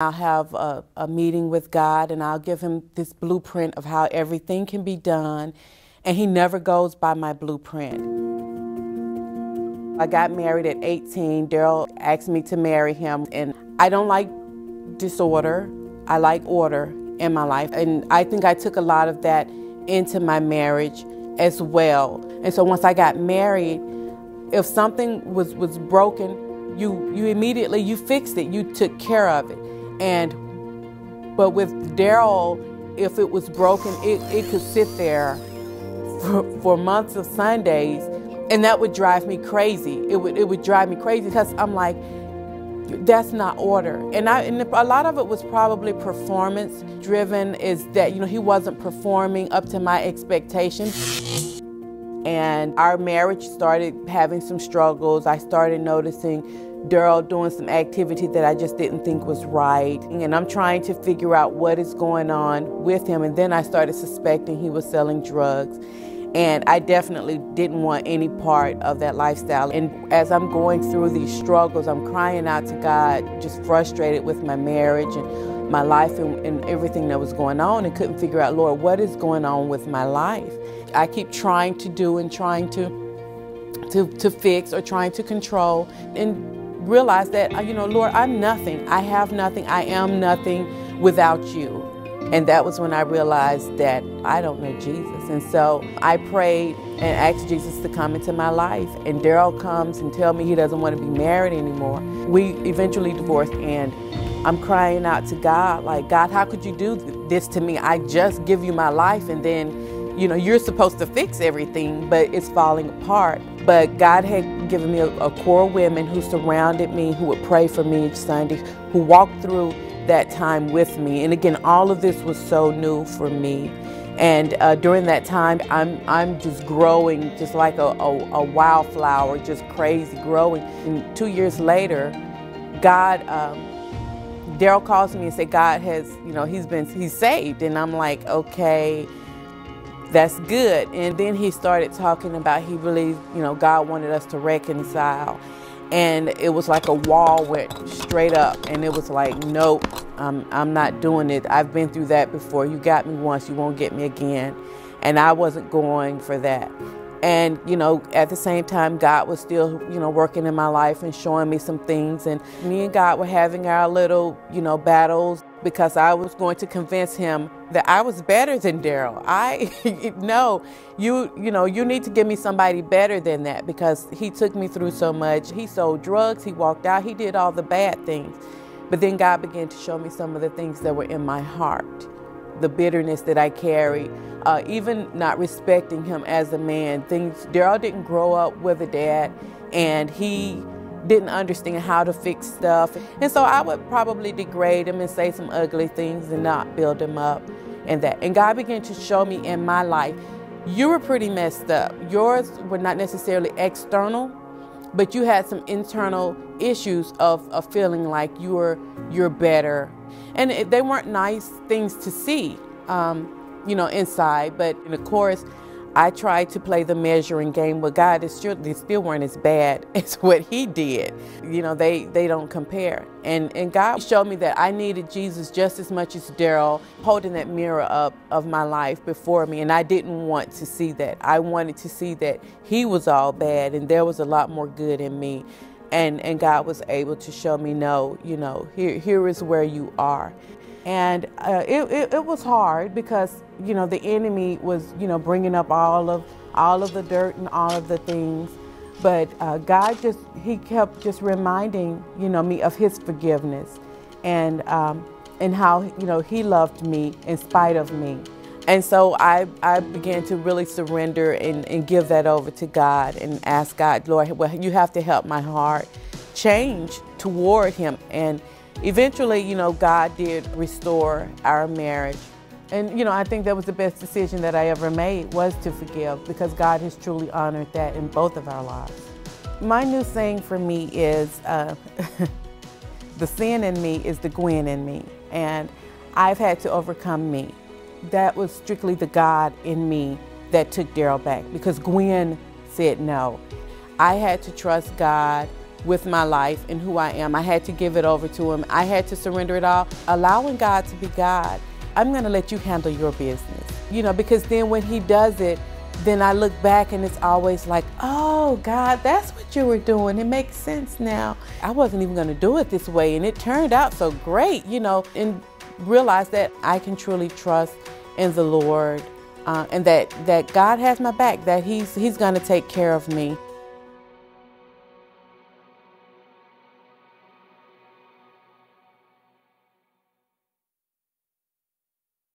I'll have a, a, meeting with God and I'll give him this blueprint of how everything can be done, and he never goes by my blueprint. I got married at 18. Daryl asked me to marry him, and I don't like disorder. I like order in my life, and I think I took a lot of that into my marriage as well. And so once I got married, if something was, was broken, you, you immediately you fixed it. You took care of it. And but with Daryl, if it was broken, it, it could sit there for, for months of Sundays, and that would drive me crazy. It would it would drive me crazy because I'm like, that's not order. And I and a lot of it was probably performance driven. Is that you know he wasn't performing up to my expectations. And our marriage started having some struggles. I started noticing Daryl doing some activity that I just didn't think was right. And I'm trying to figure out what is going on with him. And then I started suspecting he was selling drugs. And I definitely didn't want any part of that lifestyle. And as I'm going through these struggles, I'm crying out to God, just frustrated with my marriage and my life and, and everything that was going on, and couldn't figure out, Lord, what is going on with my life? I keep trying to do and trying to to, to fix or trying to control and realize that, uh, you know, Lord, I'm nothing. I have nothing. I am nothing without you. And that was when I realized that I don't know Jesus. And so I prayed and asked Jesus to come into my life. And Daryl comes and tell me he doesn't want to be married anymore. We eventually divorced and I'm crying out to God, like, God, how could you do this to me? I just give you my life and then you know, you're supposed to fix everything, but it's falling apart. But God had given me a, a core of women who surrounded me, who would pray for me each Sunday, who walked through that time with me. And again, all of this was so new for me. And uh, during that time, I'm, I'm just growing just like a, a, a wildflower, just crazy growing. And two years later, God, um, Daryl calls me and said, God has, you know, he's been, he's saved. And I'm like, okay, that's good. And then he started talking about he really, you know, God wanted us to reconcile. And it was like a wall went straight up, and it was like, nope, I'm, I'm not doing it. I've been through that before. You got me once, you won't get me again. And I wasn't going for that. And, you know, at the same time, God was still, you know, working in my life and showing me some things. And me and God were having our little, you know, battles because I was going to convince him that I was better than Daryl. I no, you you know, you need to give me somebody better than that because he took me through so much. He sold drugs, he walked out, he did all the bad things. But then God began to show me some of the things that were in my heart, the bitterness that I carried, uh, even not respecting him as a man. Things Daryl didn't grow up with a dad, and he didn't understand how to fix stuff. And so I would probably degrade him and say some ugly things and not build him up and that. And God began to show me in my life, you were pretty messed up. Yours were not necessarily external, but you had some internal issues of, of feeling like you're you're better. And it, they weren't nice things to see, um, you know, inside. But of course, I tried to play the measuring game, but God is still, they still weren't as bad as what He did. You know, they, they don't compare. And, and God showed me that I needed Jesus just as much as Daryl, holding that mirror up of my life before me. And I didn't want to see that. I wanted to see that He was all bad and there was a lot more good in me. And, and God was able to show me, no, you know, here, here is where you are. And uh, it, it, it, was hard because, you know, the enemy was, you know, bringing up all of, all of the dirt and all of the things. But uh, God just, he kept just reminding, you know, me of his forgiveness and, um, and how, you know, he loved me in spite of me. And so I, I began to really surrender and, and give that over to God and ask God, Lord, well, you have to help my heart change toward him. And Eventually, you know, God did restore our marriage. And, you know, I think that was the best decision that I ever made was to forgive because God has truly honored that in both of our lives. My new saying for me is uh, the sin in me is the Gwen in me. And I've had to overcome me. That was strictly the God in me that took Daryl back because Gwen said no. I had to trust God with my life and who I am. I had to give it over to Him. I had to surrender it all, allowing God to be God. I'm going to let you handle your business. You know, because then when He does it, then I look back and it's always like, oh, God, that's what you were doing. It makes sense now. I wasn't even going to do it this way, and it turned out so great, you know, and realize that I can truly trust in the Lord uh, and that, that God has my back, that He's, he's going to take care of me.